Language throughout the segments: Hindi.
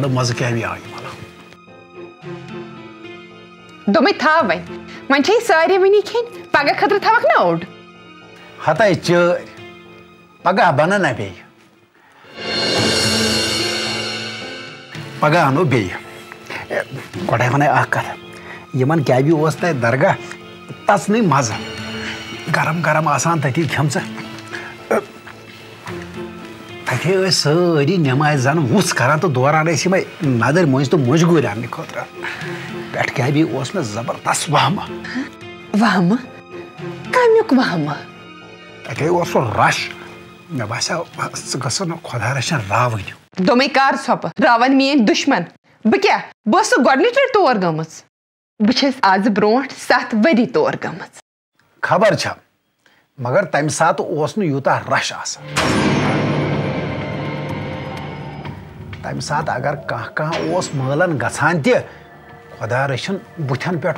क्या आई मला दोमे था वन वन छे सारे वनी खेन पगह खतर थवक ना ओड हत चर पगह बन ना बे पगह अनो बे गोडे वन कथ यमन कैबी ते दरगाह तस नहीं मज गरम गरम आसान तती खम तथे सारी नमाज़ जन वुस करान तो दौरान नदर मज तो मजगूर अन्ने खुद पे कैबी मे ज़बरदस्त वहम वहम कमुक वहम तथे रश मे बसा गो खुदा रचन रावन दोमे कर सप रावन मीन दुश्मन बह क्या बस गोडनिच तौर गम बस आज ब्रोट सत वरी तौर गम खबर छ मगर तम सात यूत रश तम अगर कह कह मलन गसान रचन बुथन पे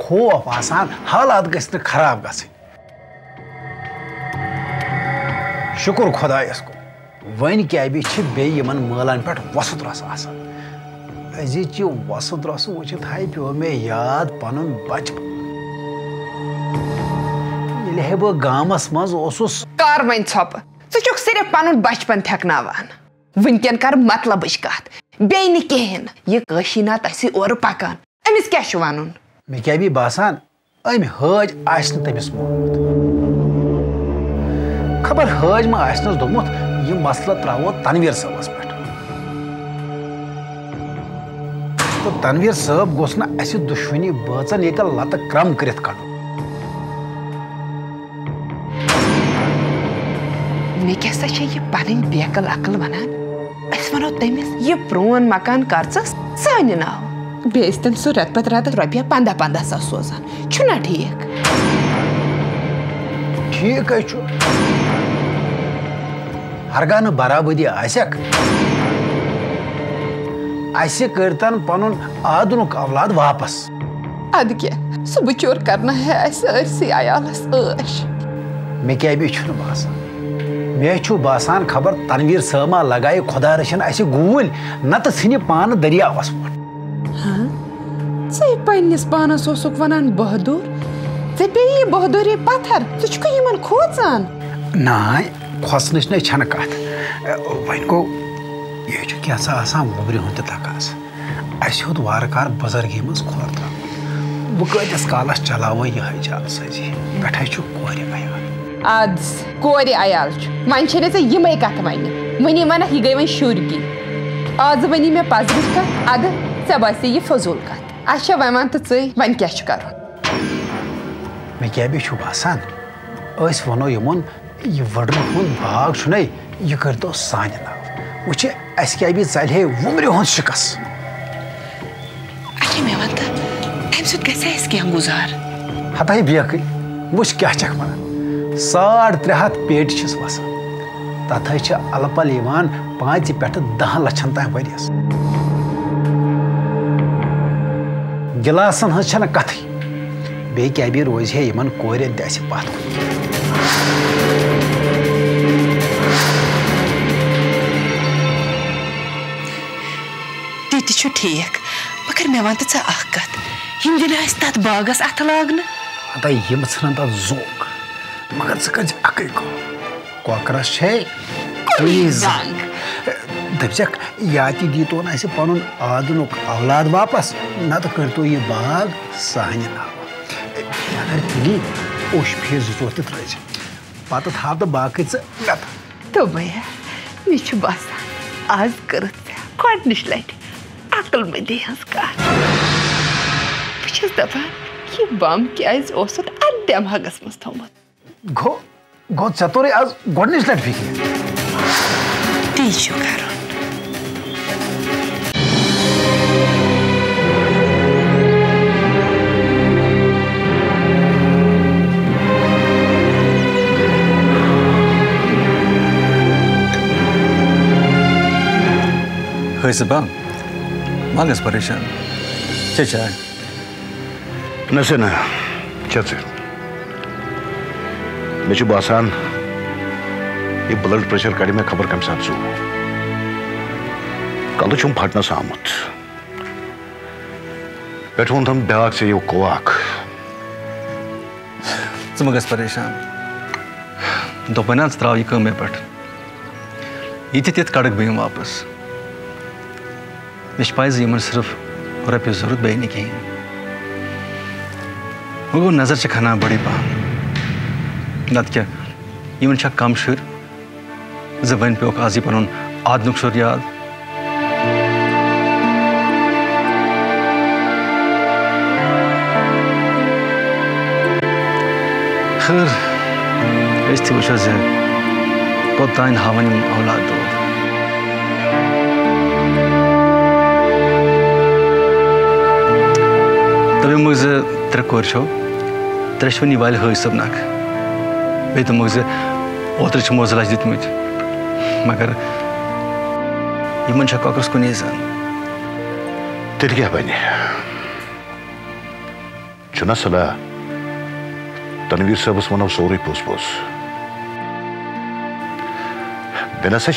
खौफ आसान हालात गस खराब ग शुक्र खुदायस को वन क्या बेन मलन पे वसुत रस अजिच वसुत रस वुचित हाय पे मे याद पन बचपन ये बह गामस मज कर वन छप सिर्फ़ पन बचपन थकनावान वनकन कर मतलब कत बे कहें यह कशी ना तस और पकान अमिस क्या वन मे क्या भी बासान अम हज आमिस खबर हज मा आसनस दोमुत यह मसला त्रो तनवीर सबस पे तो तनवीर सब गोस ना अस दुश्मनी बचन ये लत क्रम कर कड़ मे क्या यह पन बेकल अकल वनान तमिस ये प्रोन मकान कर सान नाव बेस तम सह रत पत रत रुपये पंदह पंदह सा सोजान छुना ठीक ठीक हरगा न बराबरी आसक करतन पनुन आदनुक औलाद वापस अद क्या सह बिचोर करना है सरसी अयालस ऐश मे क्या भी बासान मे बासान खबर तनवीर समा लगाए खुदा रचन अस गूल नत इन पान दरियावस पन्नस पानस वन बहादुर? ऐ पे बहादुरी पत्थर इन खोचान ना खोसन कत। वन गो यह क्या वोबरी हूँ तकास अस हेत वारकार बुजुर्गी मज खोर बह कतिस कालस चलावो यह जालसाजी पे कोर बयान अद कोर अयाल वन ये कत वन वनी वन यह गई वन शुर की आज वनी मे कत अद ऐ बसे यह फजूल कत अच्छा वन वन तो वन क्या कर मे क्या बासान वनो वडन हूँ बाग छुन यह कर तो सान नाव वो अस क्या चलहे वुमर हूँ शिकस अच्छा मे वन तो तम सह गुजार हता बेकल वुच क्या चक वन साढ़ त्रे हथ पेट वसान तथ अलपल पाँच पे दह लछन तम वरियस गिलासन हज कथ? क्या रोज है इन कोरन पत। ती ठीक मगर मे वन तो कत। यम दिन तथ बागस अथ लागन। यम इन तथ जोक। मगर ज कर अकै कॉकरस छे दपचक याति दीतोन अस पन आदनुक औलाद वापस। नत करतो यह बाग सहन अगर तिली ओश फे ज़ोर त त्रज पत थाव तो बाकी गत तो भैया मे बसान आज कर गडनिश लट अकल मंदी हज कत बस दपान यह बम क्या अत दिमागस मज थोमुत गो गो चतुरे आज गोडनिस लट फ़िक्र ती छु कारण Hırsıban, mangas मे बासान ये ब्लड प्रेशर कड़ी में खबर कम सू कल फटनस आमुत पे वोन तम ब्याक से यो कोवाक च मगस परेशान दोपन त्रा यह कमे पे ये तित कड़क बह वापस मे पज सिर्फ़ रपये ज़रूरत बे कहें वो गो नज़र खना बड़ी पहन नत इन कम शुर वन पे आज यह पन आदनुक शुर याद खैर वो कोतान हावन औलाद दो तब मुझ त्रे कोर त्रेशवनी वाल हज सबनक बे दोमुक जे ओत्र मोज लच दितमत मगर इन ककरस कुन जान तेल क्या बने चुना सला तनवीर सबस वनो सोरी पोस पोस बेन सा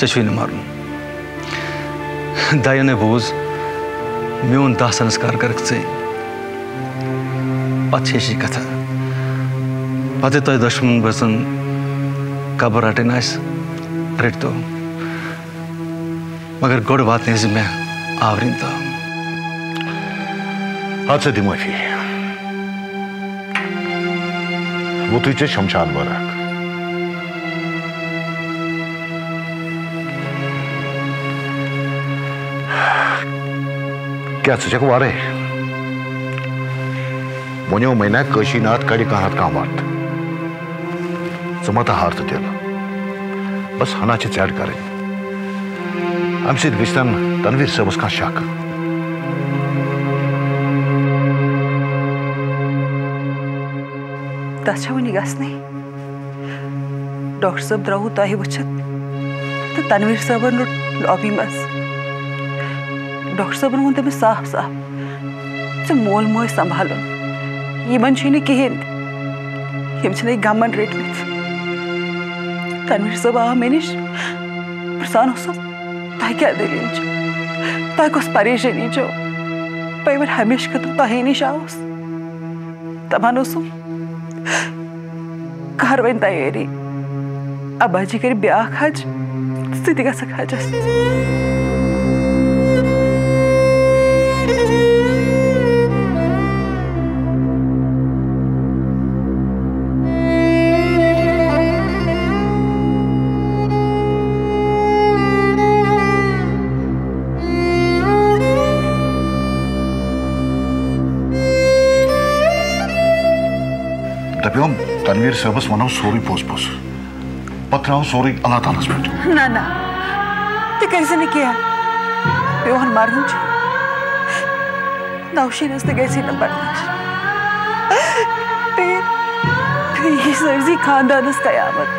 पन फ़िक्र फ़िक्र छम हज बाई हज सो ये गम हेत मरनस वसमस योताम से पन कश नात सै चे मरन दया बोज मोन दाह संस्कार कर पे कथा पे तुम दशमन बचन कबर रटन रट तो मगर गोड़ वात मे आवरिन तो हाथ से माफ़ी वो तुझे शमशान बरक क्या सचक वारे वनो मैना कशी नाथ कड़ी कहत कह मत च हार तो दिल बस हना चैट कर। अम गन तनवीर सबस कह शक। तस वन गसने डॉक्टर साहब द्राव तह वुचित तो तनवीर साहबन रुट लॉबी मज डॉक्टर साहबन वो तमिस साफ़ साफ़। चे मोल मोज संभाल। यमन कहें यम गमन रटमत तनवीर साहब आ मे नश तह क्या दलील तह कस परेशानी चो पे वन हमेश खतर तह नश आस दपान कर वन तैयारी अबाजी कर ब्या हज सह हजस दपोम तनवीर सबस वनो सोरी पोस पोस पत्र सोरी अल्लाह ताला पे ना ना ते कैसे ने किया पेवन मारून नौशीन ते कैसे न बर्दाश्त पे पे ये सरजी खानदान कयामत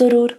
ज़रूर